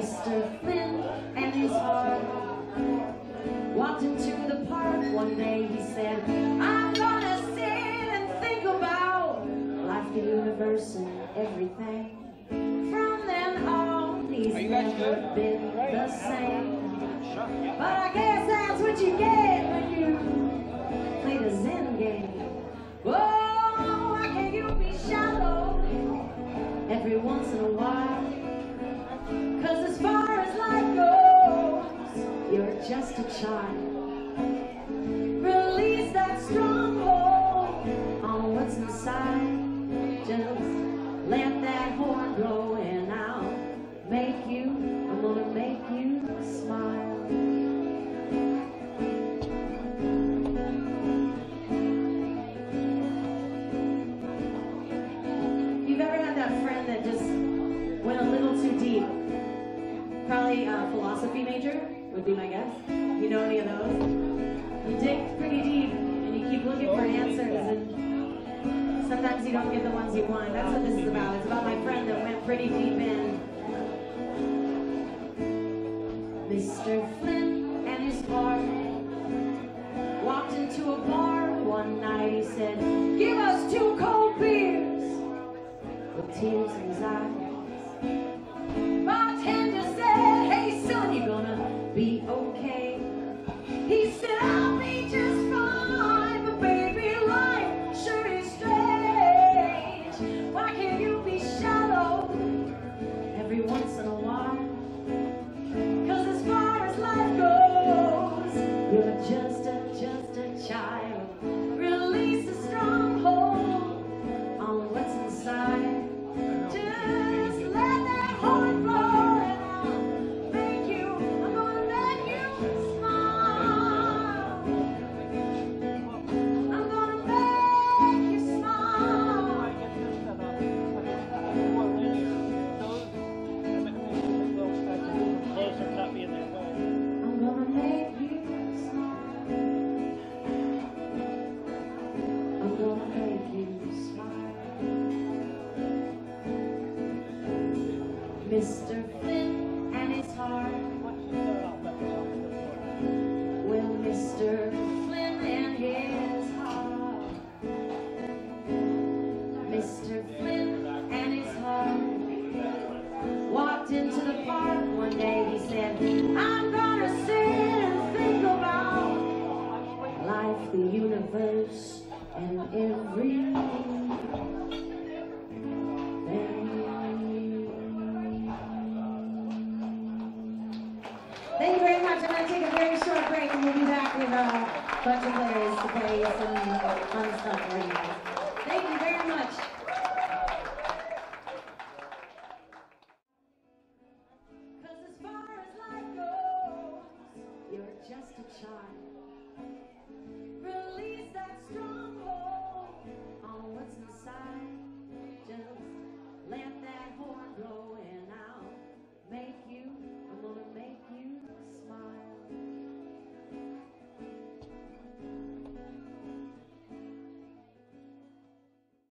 Mr. Flynn and his heart walked into the park one day. He said, I'm gonna sit and think about life, the universe, and everything. From then on, he's never been the same. But I guess that's what you get when you play the Zen game. Just a child. Release that stronghold on what's inside. Just let that horn blow and I'll make you, I'm gonna make you smile. You've ever had that friend that just went a little too deep? Probably a philosophy major would be my guess. You know any of those? You dig pretty deep and you keep looking for answers and sometimes you don't get the ones you want. That's what this is about. It's about my friend that went pretty deep in. Mr. Flynn and his heart walked into a bar one night. He said, Give us two cold beers with tears in his eyes. Just Mr. Flynn and his heart. Well, Mr. Flynn and his heart. Mr. Flynn and his heart walked into the park one day. He said, I'm gonna sit and think about life, the universe, and everything. we're going to take a very short break and we'll be back with a bunch of players to play some fun stuff for you. Thank you very much. Cause as far as life goes, you're just a child. Release that stronghold on what's inside. Just let that horn blow.